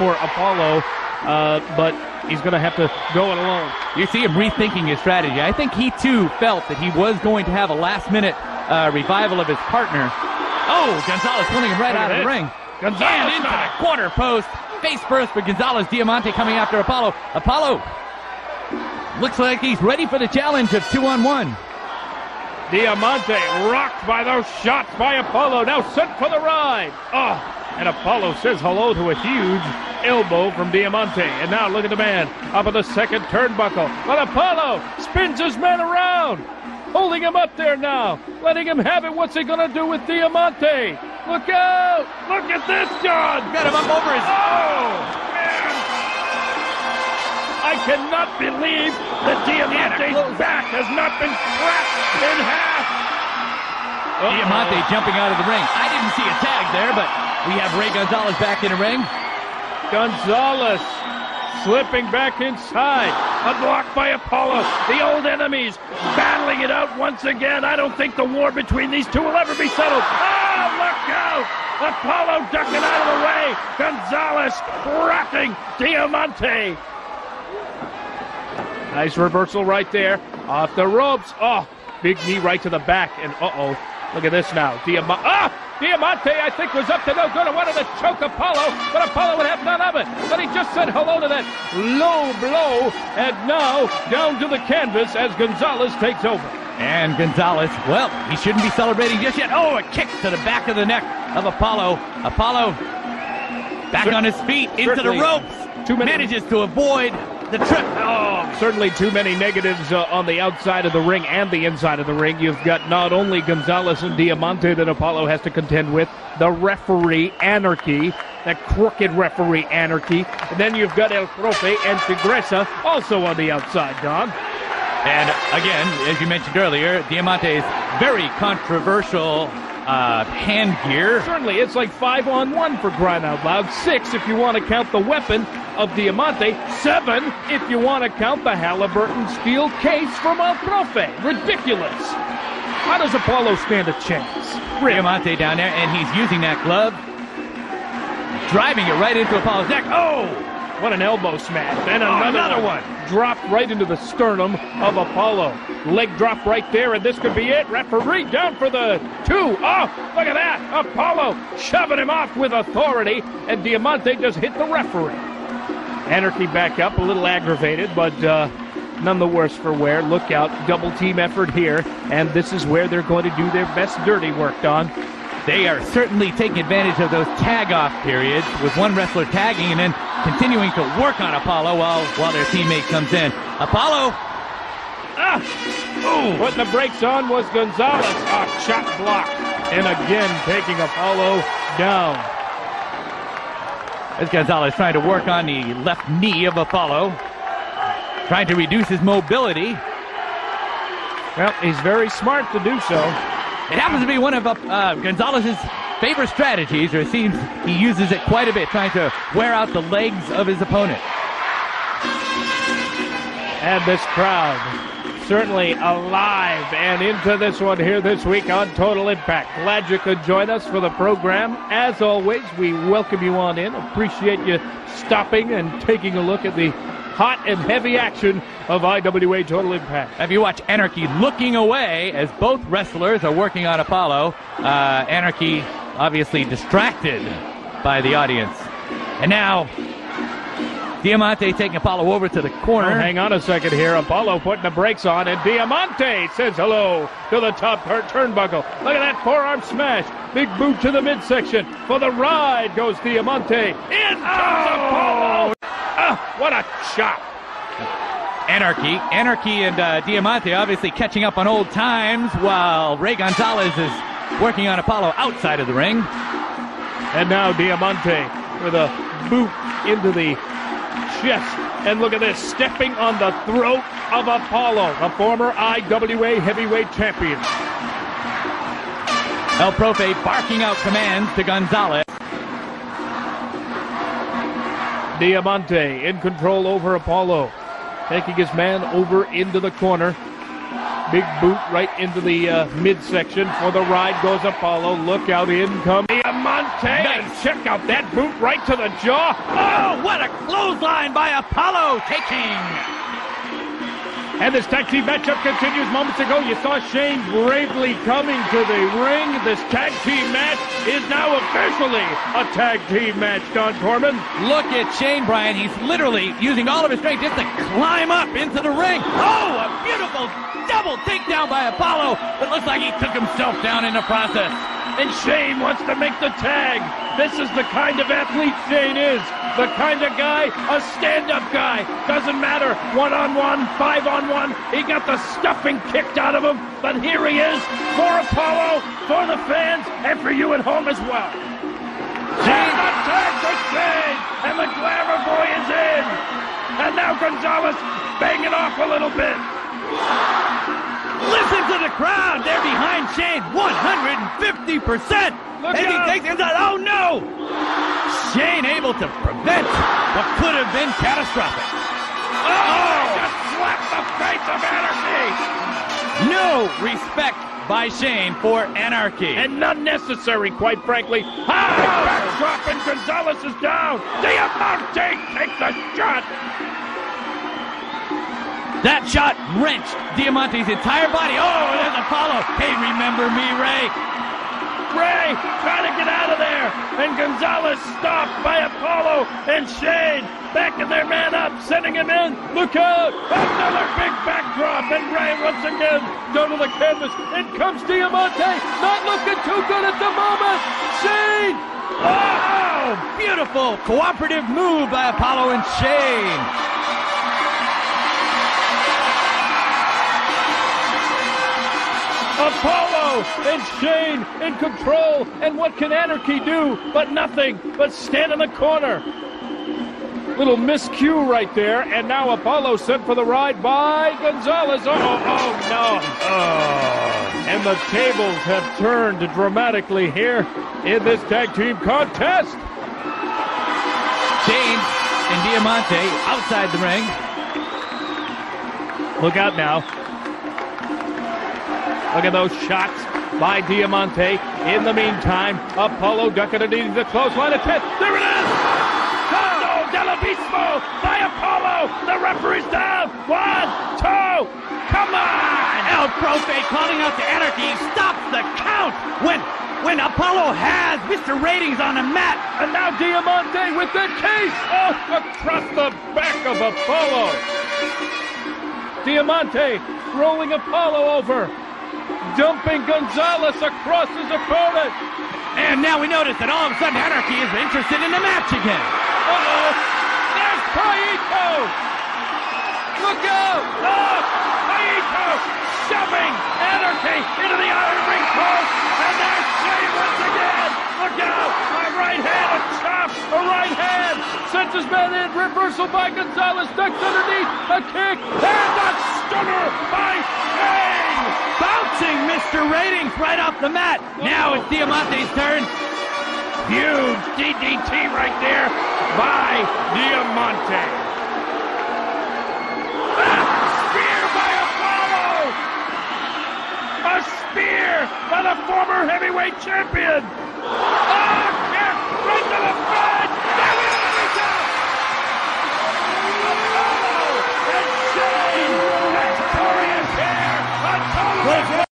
for Apolo, uh, but he's going to have to go it alone. You see him rethinking his strategy. I think he too felt that he was going to have a last minute uh, revival of his partner. Oh, Gonzalez pulling him right out of the ring. Gonzalez and into the corner post. Face first for Gonzalez. Diamante coming after Apolo. Apolo looks like he's ready for the challenge of two on one. Diamante rocked by those shots by Apolo. Now sent for the ride. Oh, and Apolo says hello to a huge elbow from Diamante. And now look at the man up at the second turnbuckle. But Apolo spins his man around. Holding him up there now. Letting him have it. What's he going to do with Diamante? Look out! Look at this, John! Got him up over his. Oh, man! I cannot believe that Diamante's back has not been cracked in half. Uh-oh. Diamante jumping out of the ring. I didn't see a tag there, but we have Rey Gonzalez back in the ring. Gonzalez slipping back inside. A block by Apolo. The old enemies battling it out once again. I don't think the war between these two will ever be settled. Oh, look out! Apolo ducking out of the way. Gonzalez cracking Diamante. Nice reversal right there. Off the ropes. Oh, big knee right to the back. And uh-oh. Look at this now. Diamante. Ah! Diamante, I think, was up to no good and wanted to choke Apolo, but Apolo would have none of it. But he just said hello to that low blow, and now down to the canvas as Gonzalez takes over. And Gonzalez, well, he shouldn't be celebrating just yet. Oh, a kick to the back of the neck of Apolo. Apolo back on his feet into the ropes. too many- Manages to avoid the trip. Oh, certainly too many negatives uh, on the outside of the ring and the inside of the ring. You've got not only Gonzalez and Diamante that Apolo has to contend with, the referee anarchy, that crooked referee anarchy. And then you've got El Profe and Tigresa also on the outside, Don. And again, as you mentioned earlier, Diamante's very controversial uh, hand gear. Certainly, it's like five on one for crying out loud. Six if you want to count the weapon of Diamante. Seven if you want to count the Halliburton steel case from El Profe. Ridiculous. How does Apolo stand a chance? Diamante down there, and he's using that glove, driving it right into Apolo's neck. Oh! What an elbow smash. And Oh, another, another one. Dropped right into the sternum of Apolo. Leg drop right there, and this could be it. Referee down for the two. Oh, look at that. Apolo shoving him off with authority, and Diamante just hit the referee. Anarchy back up, a little aggravated, but uh, none the worse for wear. Look out, double team effort here, and this is where they're going to do their best dirty work, Don. They are certainly taking advantage of those tag off periods with one wrestler tagging and then continuing to work on Apolo while, while their teammate comes in. Apolo, Ah! Ooh. Putting the brakes on was Gonzalez. Ah, shot block. And again taking Apolo down. as Gonzalez trying to work on the left knee of Apolo, trying to reduce his mobility. Well, he's very smart to do so. It happens to be one of uh, Gonzalez's favorite strategies, or it seems he uses it quite a bit, trying to wear out the legs of his opponent. And this crowd certainly alive and into this one here this week on Total Impact. Glad you could join us for the program. As always, we welcome you on in. Appreciate you stopping and taking a look at the hot and heavy action of IWA Total Impact. Have you watched Anarchy looking away as both wrestlers are working on Apolo? Uh, Anarchy obviously distracted by the audience. And now, Diamante taking Apolo over to the corner. Oh, hang on a second here. Apolo putting the brakes on, and Diamante says hello to the top tur- turnbuckle. Look at that forearm smash. Big boot to the midsection. For the ride goes Diamante. In comes Apolo. Ah, what a chop. Anarchy. Anarchy and uh, Diamante obviously catching up on old times while Rey Gonzalez is working on Apolo outside of the ring. And now Diamante with a boot into the chest. And look at this, stepping on the throat of Apolo, the former IWA heavyweight champion. El Profe barking out commands to Gonzalez. Diamante in control over Apolo, taking his man over into the corner. Big boot right into the uh, midsection. For the ride goes Apolo. Look out, in comes Diamante. Nice. Check out that boot right to the jaw. Oh, what a clothesline by Apolo taking. And this tag team matchup continues. Moments ago, you saw Shane bravely coming to the ring. This tag team match is now officially a tag team match, Don Corman. Look at Shane Bryan. He's literally using all of his strength just to climb up into the ring. Oh, a beautiful double takedown by Apolo. But looks like he took himself down in the process. And Shane wants to make the tag. This is the kind of athlete Shane is. The kind of guy, a stand-up guy. Doesn't matter, one-on-one, five-on-one. He got the stuffing kicked out of him. But here he is for Apolo, for the fans, and for you at home as well. And the tag for Shane, and the glamour boy is in. And now Gonzalez banging off a little bit. Listen to the crowd. They're behind Shane 150%. Look and he takes him out. Oh, no. Shane able to prevent what could have been catastrophic. Oh! oh just slapped the face of anarchy. No respect by Shane for anarchy. And none necessary, quite frankly. High oh. backdrop and Gonzalez is down. Diamante takes the shot. that shot wrenched Diamante's entire body. Oh, there's Apolo. Hey, remember me, Rey? Rey trying to get out of there. And Gonzalez stopped by Apolo and Shane. Backing their man up, sending him in. Look out. Another big backdrop. And Rey once again down to the canvas. In comes Diamante. Not looking too good at the moment. Shane. Oh, beautiful cooperative move by Apolo and Shane. Apolo and Shane in control. And what can Anarchy do? But nothing. But stand in the corner. Little miscue right there. And now Apolo sent for the ride by Gonzalez. Oh, oh, no. Oh. And the tables have turned dramatically here in this tag team contest. Shane and Diamante outside the ring. Look out now. Look at those shots by Diamante. In the meantime, Apolo ducking underneath the clothesline at 10. There it is! Oh, Delabismo by Apolo! The referee's down! One, two, come on! El Profe calling out to Anarchy stops the count when when Apolo has Mr. Ratings on the mat. And now Diamante with the case! Oh, across the back of Apolo! Diamante rolling Apolo over. Dumping Gonzalez across his opponent. And now we notice that all of a sudden Anarchy is interested in the match again. Uh-oh. There's Paito. Look out. Oh, Paito shoving Anarchy into the iron ring post. And there's Shane once again. Look out. A right hand, a chop, a right hand. Sends his man in. Reversal by Gonzalez. Ducks underneath. A kick. And a stunner by Shane. Bouncing Mr. Ratings right off the mat. Now it's Diamante's turn. Huge DDT right there by Diamante. Ah, spear by Apolo! A spear by the former heavyweight champion! Ah, right to the face!